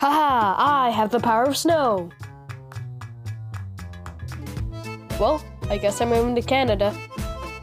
Haha, I have the power of snow. Well, I guess I'm moving to Canada.